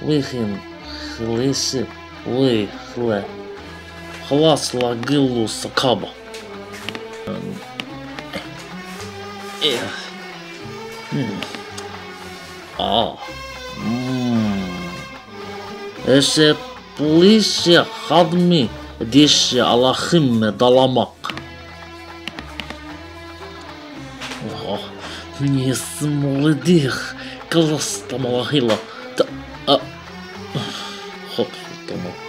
Выхин, хлысы, выхле. Хласла гылу сакаба. Эх. М. А. М. Эше плише хадми дише алахимме даламак. Не с あ、ほっと思って。